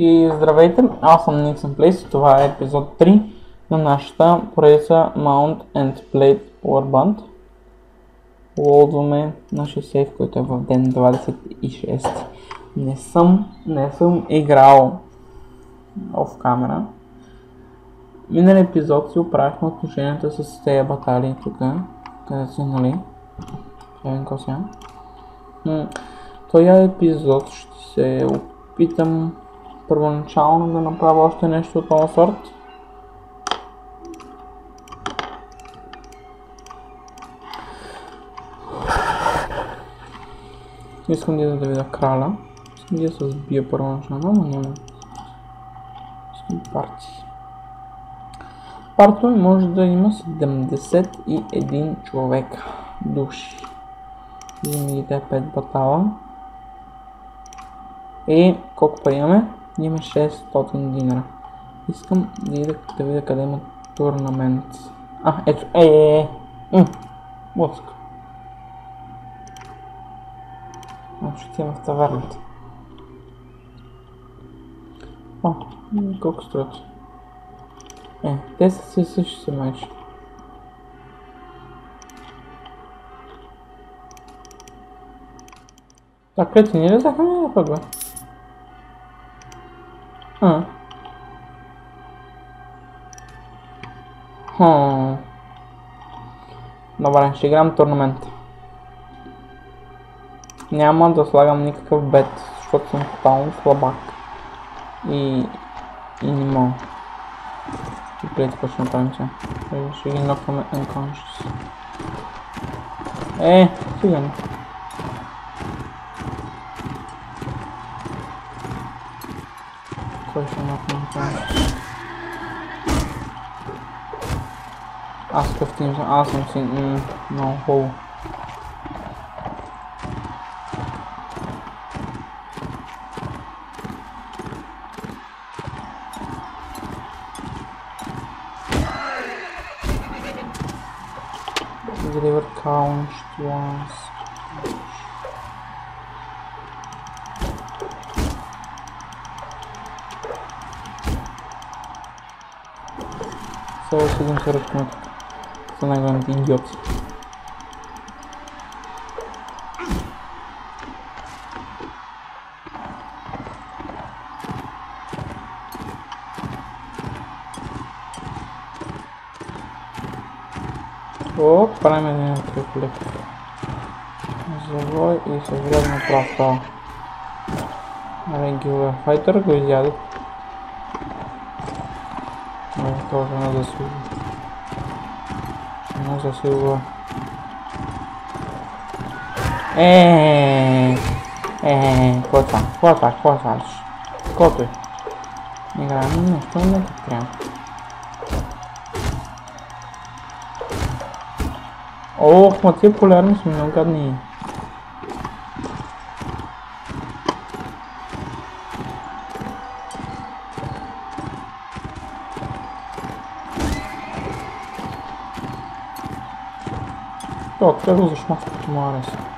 И здравейте, аз съм Nixon Place, това е епизод 3 на нашата поредица Mount and Blade Warband. Лодваме нашия сейф, който е в ден 26. Не съм, не съм играл в камера. Минали епизод си оправихме отношенията с тези баталии тук, където си, нали? Евен Косян. Този епизод ще се опитам първоначално да направя още нещо от този сорт. Искам да да видя краля. Искам да се сбия първоначално, но няма. Искам парти. Парто може да има 71 човека души. Вземите 5 батала. И колко пари имаме? Имаме 600 динара. Искам да ида да видя къде има турнамент. А, ето, е, е, е. М, лъск. Значи отивам в таверната. О, колко струват? Е, те са си същи се майче. Така, ти не ли взеха ми А. Хм. Добре, ще играм турнамент. Няма да слагам никакъв бет, защото съм тотално слабак. И... И не мога. И преди какво ще направим сега? Ще ги нокваме unconscious. Е, сега pushing up my Ask 15 to ask something, mm, no hole. Deliver count once. Só segundo ser como são najgorętsi idioci. О, правим трипли. Завой и съвредна правка. Регулар файтер го não colocar na da Silva. Nossa Silva. É. É. Corta, corta, corta. Corta. Mira, não estou no tempo. Oh, quanto tempo pularam em cima, não, cadê? Yok, terörist mahkumları arasın.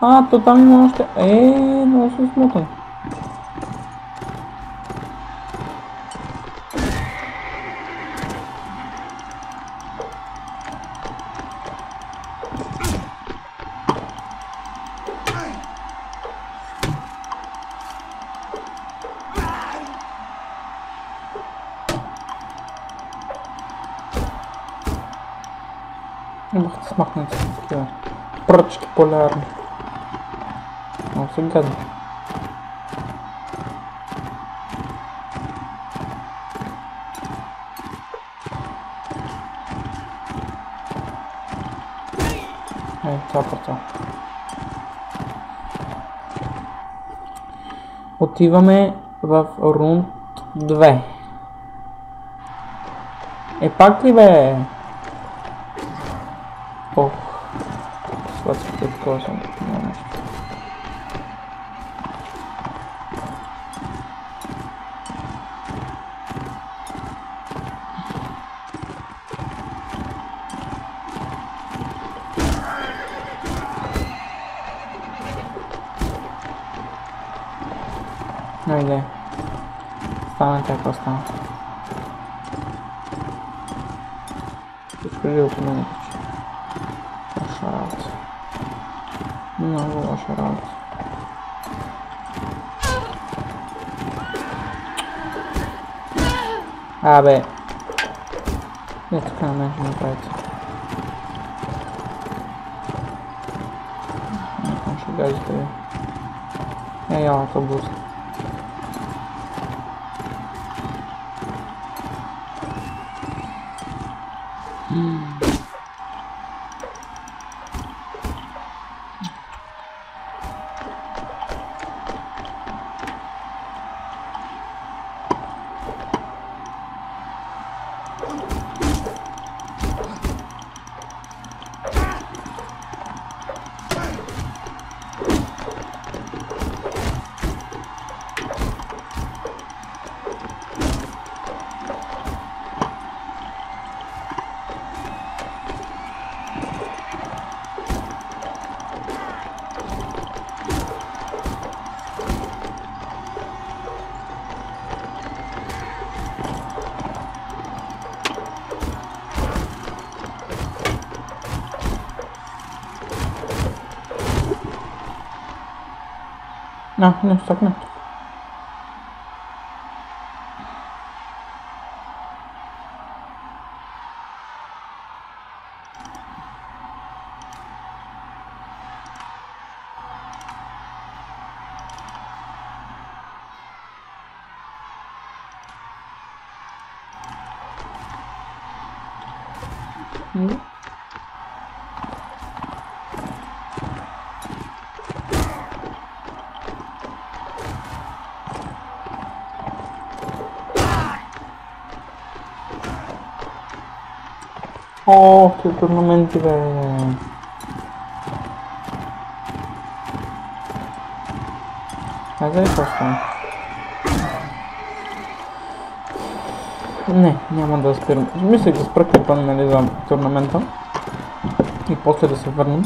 Ah, pues tú también Eh, no, eso es moto. пръчки полярни. Много се гадно. Ей, това парцал. Отиваме в рунд 2. Е, пак ли бе? Vedi? Sta anche a costa. Prendeu com ele. Charalto. Não vou lá, Charalto. Ah, beh. Metto canamente no Non c'è consigo qui. E io ó, tô buscando. No, no, fuck no. О, che tornamenti beh. Къде е това? Не, няма да спирам. Мислех да спра клипа нали, за турнамента. И после да се върнем.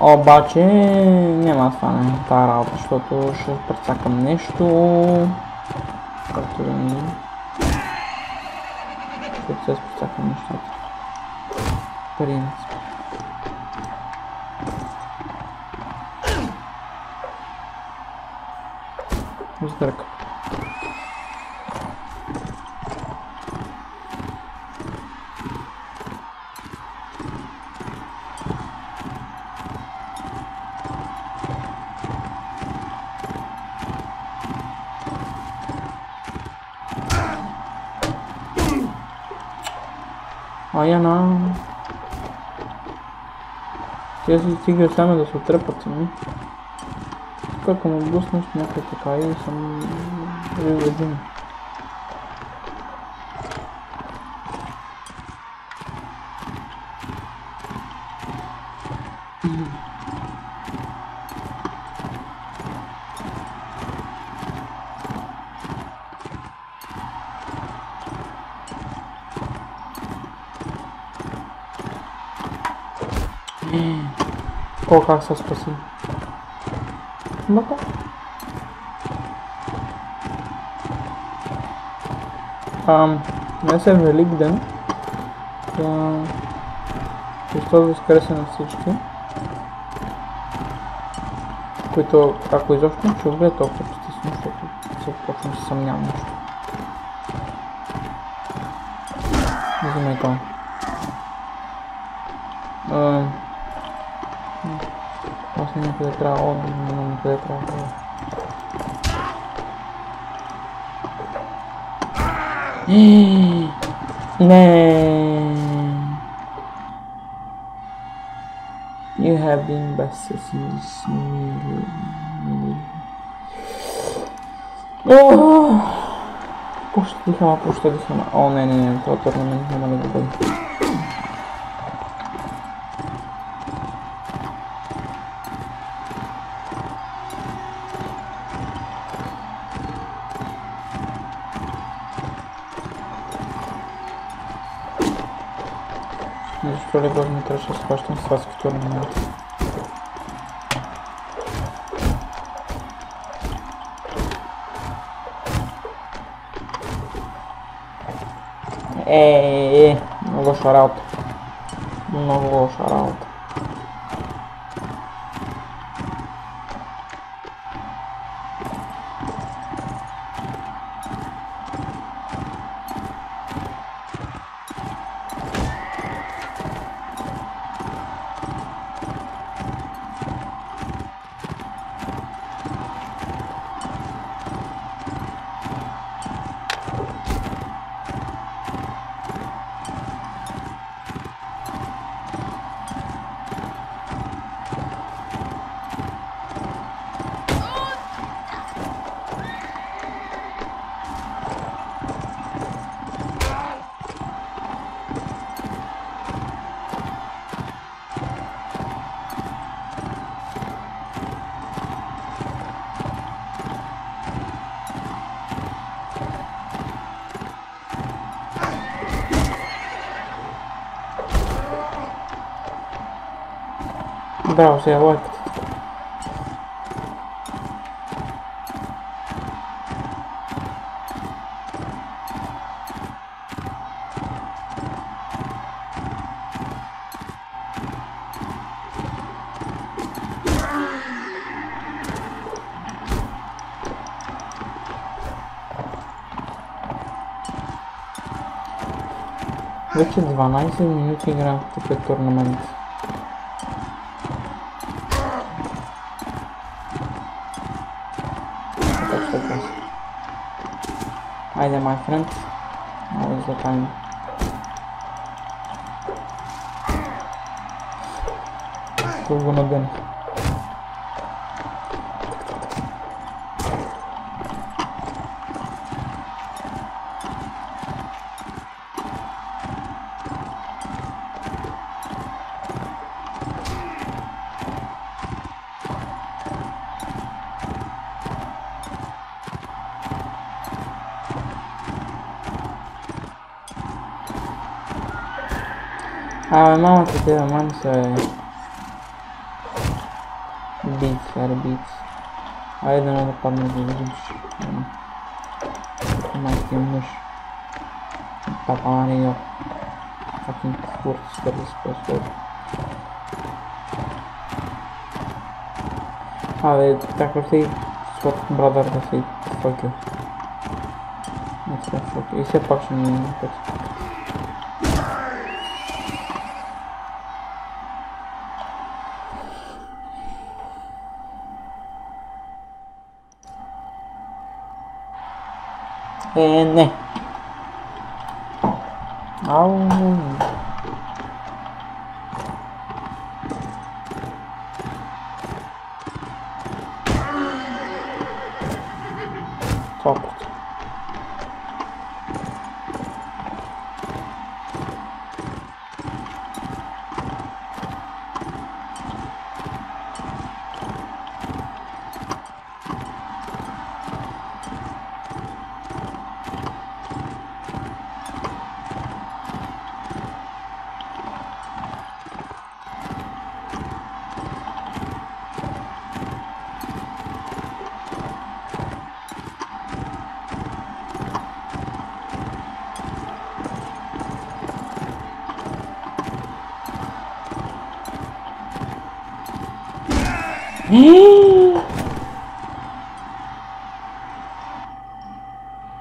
Обаче няма да стане тази работа, защото ще прецакам нещо. Както да не Ще се прецакам нещата. 可怜。Те си стига само да се отрепат сами. Тук ако му буснеш някой така и съм един. О, Се спаси. Ну-ка. Ам, днес е Велик ден. Та... Христос възкресе на всички. Които, ако изобщо не чували, толкова притисно, защото се почвам да се съмнявам нещо. Взимай това. É letra O, não, letra é O. Man. You have been bastards me. Oh! Puxa, deixa uma, puxa, deixa uma. Oh, não, não, não, tô tornando me língua bem. gostam fácil que estou todo mundo. É, não vou chorar alto. Não vou chorar alto. Работа. Браво, сега лойката. Вече 12 минути играем в такъв турнамент. fazer. Either my friend or the time. We're bem win. Абе, мамата ти, мани се... Бит, аре бит. Айде да да падне да видиш. Майки мъж. Папа Марио. Fucking курт, скърби способ. Абе, така си сват брадър да си fuck you. Не сега fuck you. И えー、ね。青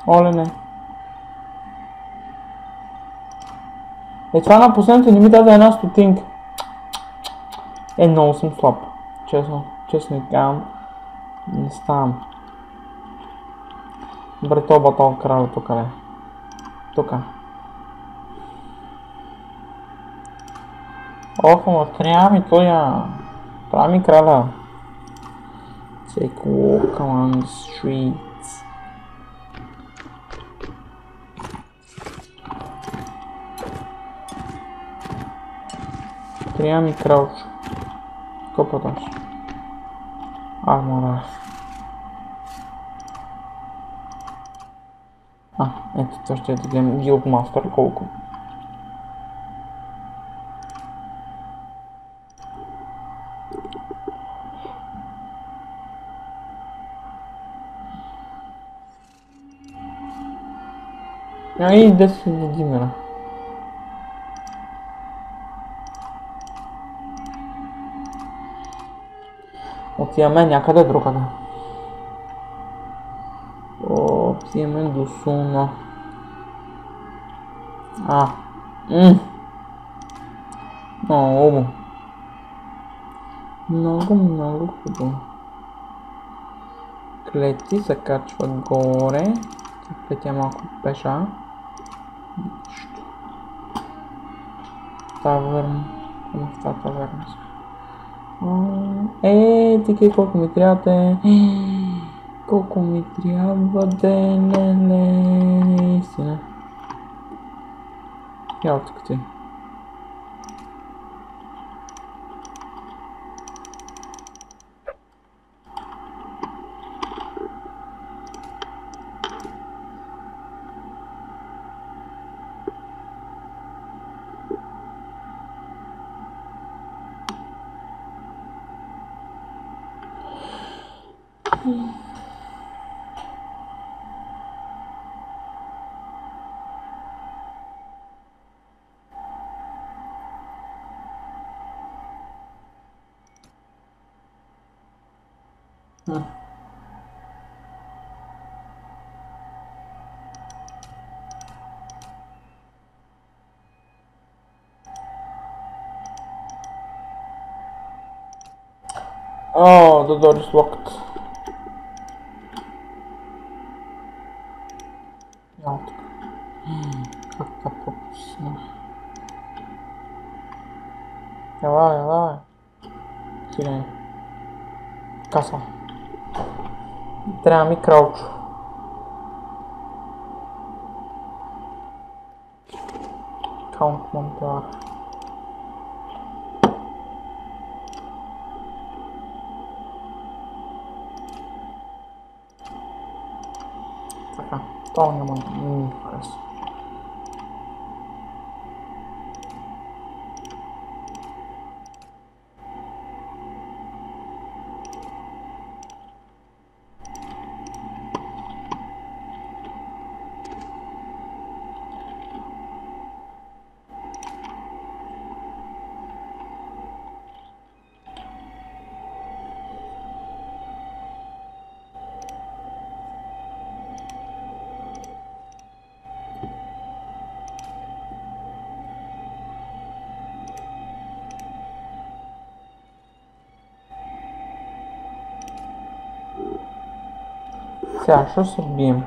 Оле не. Е това на последното не ми даде една стотинка. Е, много съм слаб. Честно, честно и казвам, не ставам. Добре, то батон крал тук е. Тука. Ох, ама трябва ми тоя. Трябва ми краля. Take walk along the streets. Miami Crouch. Kopotaş. Armolar. А, это то, что это для Guildmaster Коуку. Ну и до свидания, Димера. Отиваме някъде другаде. Отиваме до Суна. А. Ммм. Много. Много, много хубаво. Клети се качва горе. Летя малко пеша. Нищо. Тавърн. Ама в тази таверна си. Е, тики колко ми трябва да е. Колко ми трябва да е, леле, наистина. Я тук ти. Hm. Oh, the door is locked. Ja, как то пропустил. Давай, давай. Теряй. Каса. trame cráutico. Count montar. Tá cá. Mano. Так, що з Сергієм?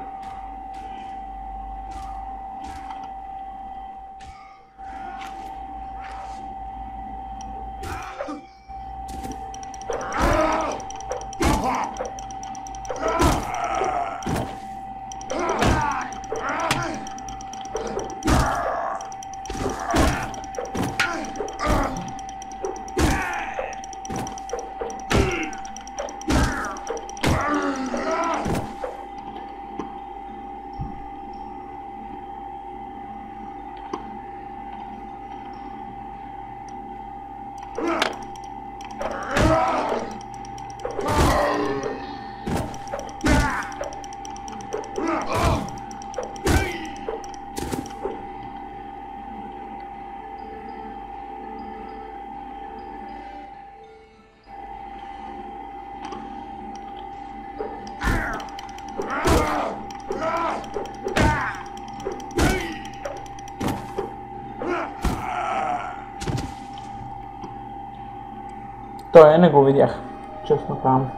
Той не го видях. честно казвам.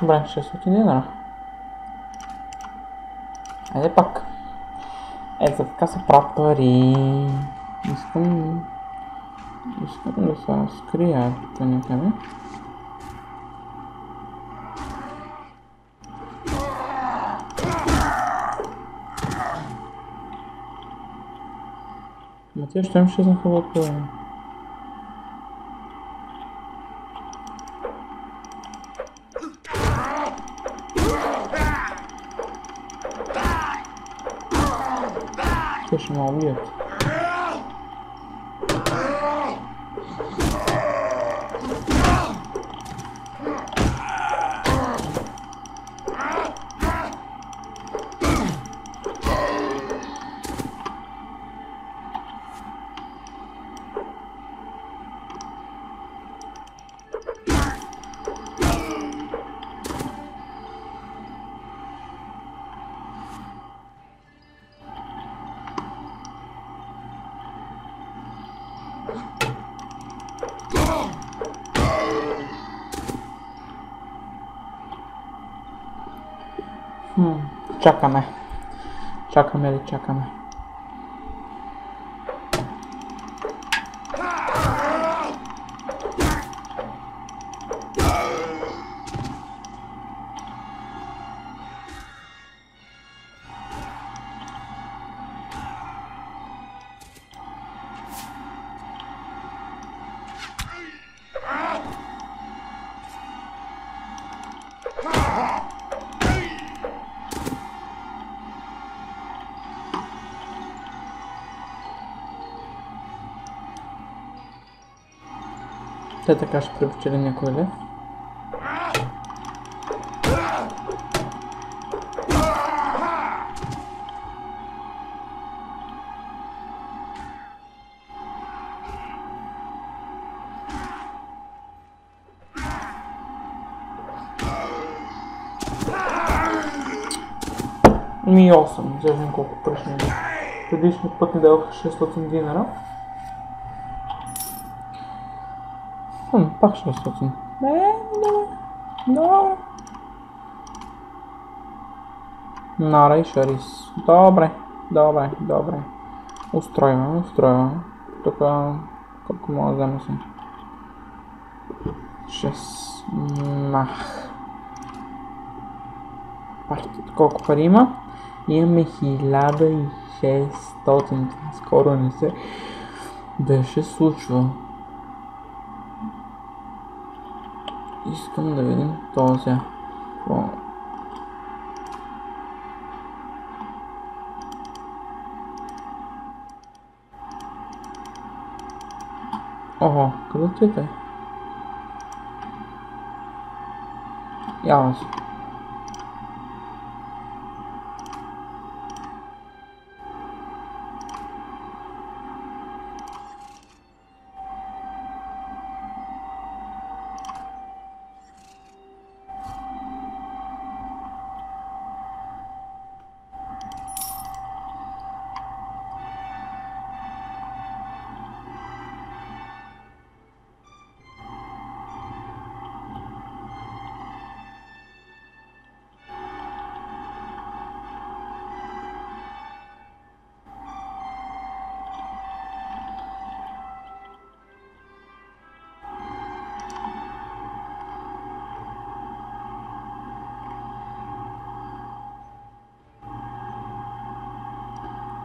Добре, 600 динара. Айде пак. Е, за така се правят пари. Искам... Искам да се скрия тук някъде. Questão X não colocou. Puxa, mal, Mieto. Čakame. Čakame li. Те така ще препечели някой лев. Ми 8, вземем колко пръшни. Предишният път ни дадоха 600 динара. Пак 600. Не, добре. Добре. Нара и Шарис. Добре, добре, добре. Устройваме, устройваме. Тук колко мога да взема си? 6. Мах. Колко пари има? Имаме 1600. Скоро не се да видим този. İskını da verin. Dosya. Wow. Oha kırıldı tepe. Yavaş.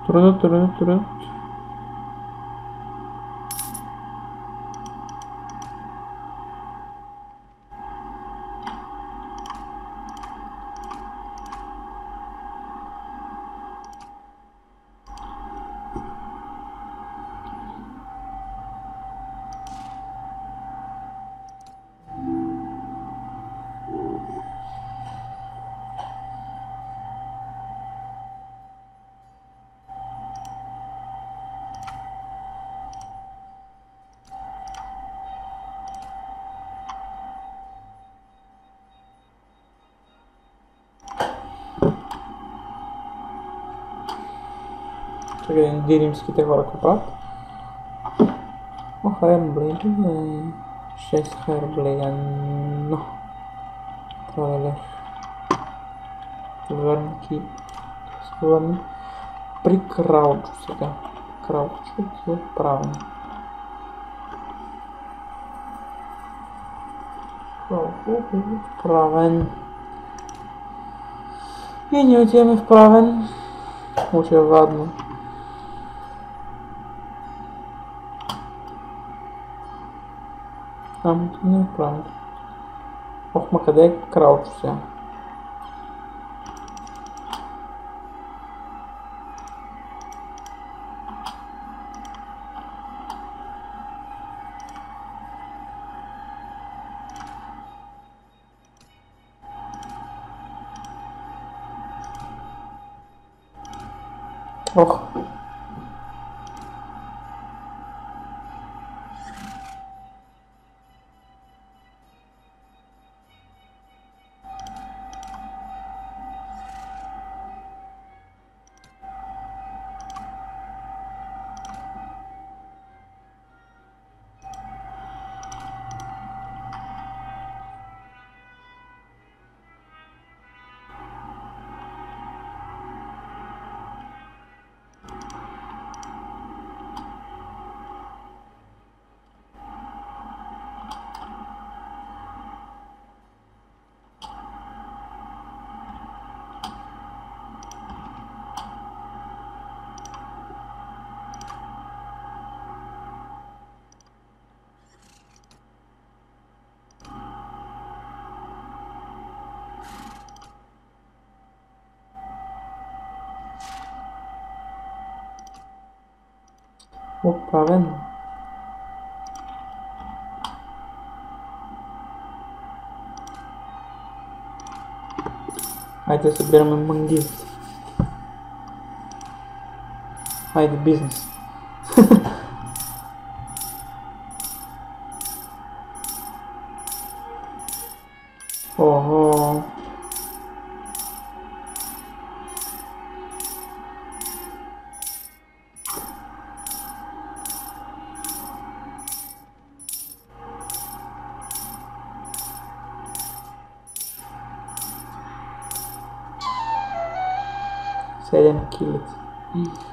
뚜루뚜루뚜루. Надеемся, kita var kooperaat. Oh, kalian beli juga. Shakespeare belian. Noh. Terlalu Keluar ki. Keluar прикраучиться. Краучиться правильно. Вправен. И не уйдем вправен. Лучше ладно. am în plan. Acum că de crouch, yeah. Opa, vendo? Aí tá subindo meu mangueira. Aí do business. férias no Hum.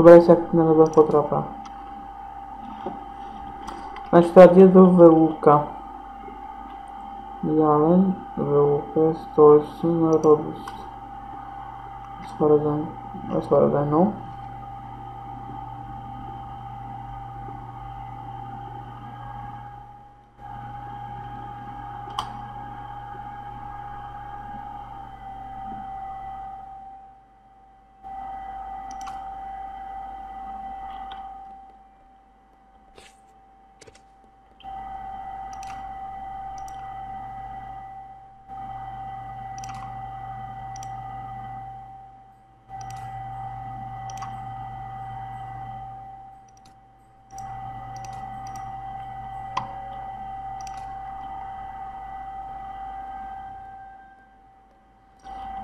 Dobra się jak na dobrą potrafa. Na śladzie do wyłuka. Dalej wyłukę stolcy na robić. Rozparę ze mną.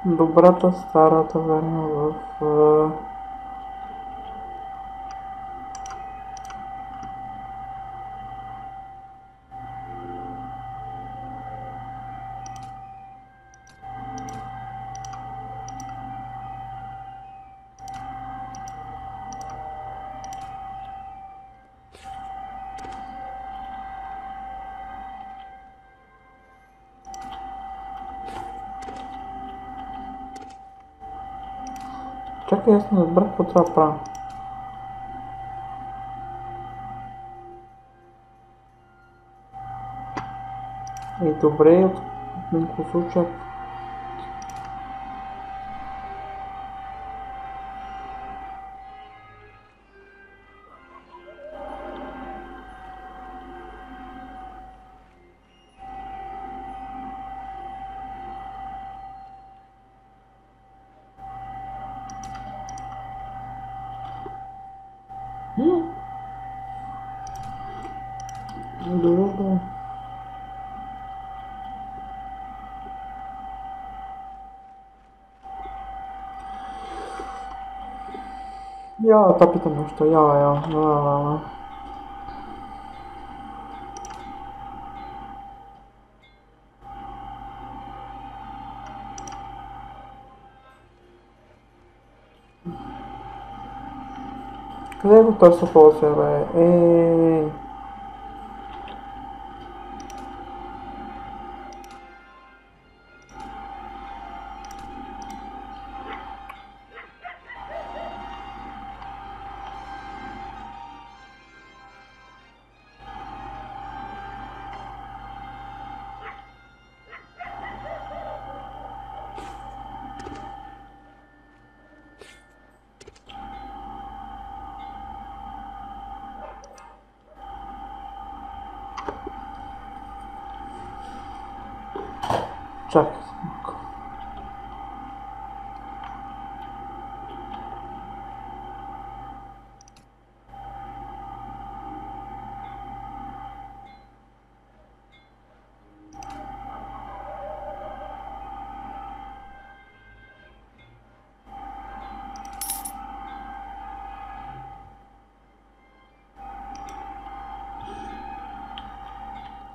Добрата стара таверна в... papá. E dobrei, não consulte a Ja, da питам нещо. Я, я. я. Къде го търся после, бе? Ей! Чакай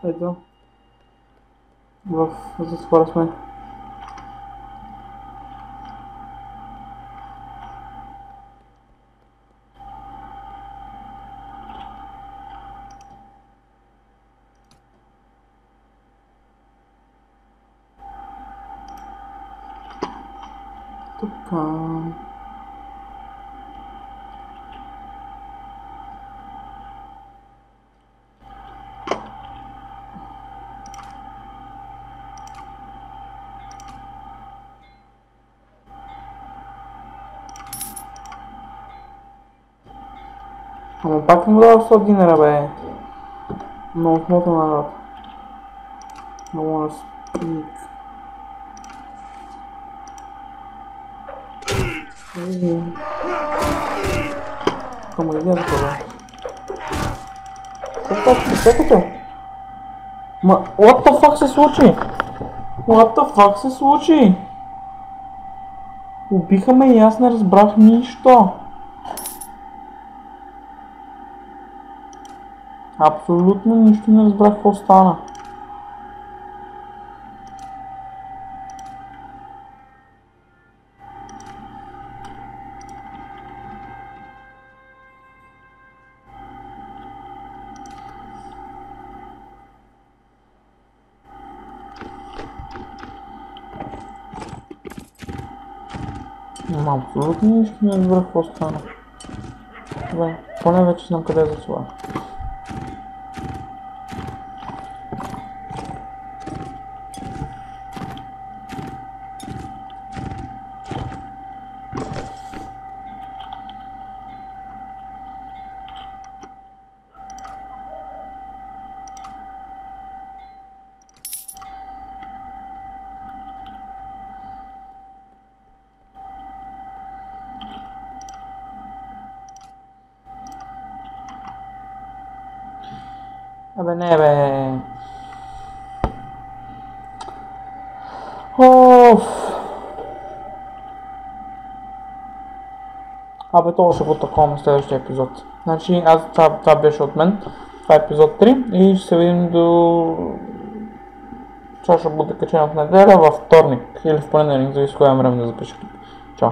Legal. Vou fazer os próximos. calmo. Пак му дава 100 динара, бе. Много смота народ. Wanna speak. Ей. Ама иди за това. Чакайте, чакайте. Ма, what the fuck се случи? What the fuck се случи? Убиха ме и аз не разбрах нищо. Абсолютно нищо не разбрах какво стана. Абсолютно нищо не разбрах какво стана. Добре, поне вече знам къде е за това. То ще го такова следващия епизод. Значи аз това, това беше от мен. Това е епизод 3 и ще се видим до... Това ще бъде качено в неделя, във вторник или в понеделник, зависи кое време да запиша. Чао.